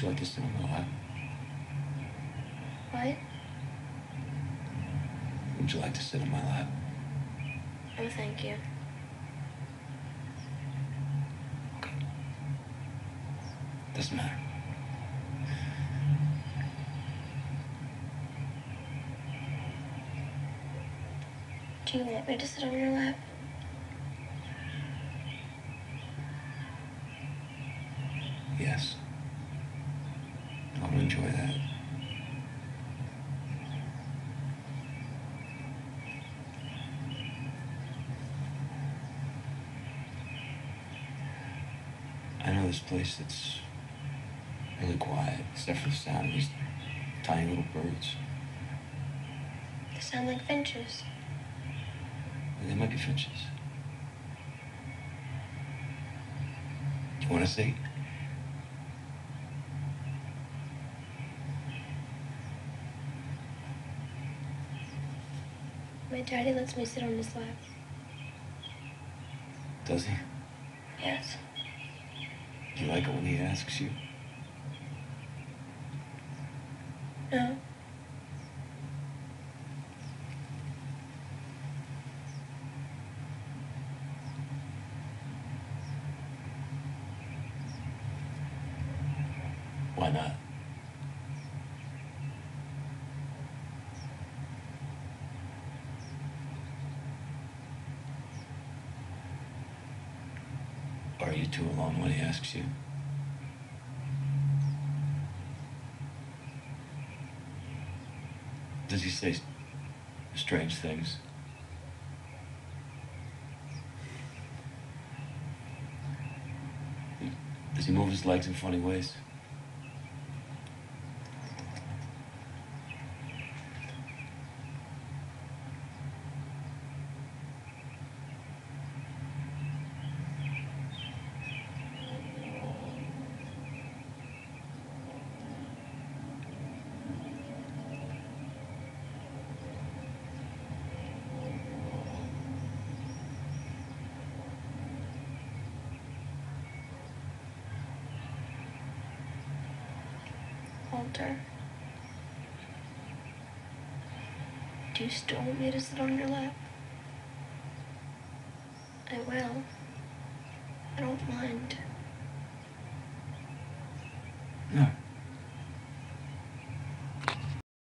Would you like to sit on my lap? What? Would you like to sit on my lap? Oh, thank you. Okay. Doesn't matter. Do you want me to sit on your lap? Yes. I enjoy that. I know this place that's really quiet, except for the sound of these tiny little birds. They sound like finches. They might be finches. You want to see? My daddy lets me sit on his lap. Does he? Yes. Do you like it when he asks you? No. Why not? Are you two alone when he asks you? Does he say strange things? Does he move his legs in funny ways? Do you still want me to sit on your lap? I will. I don't mind. No.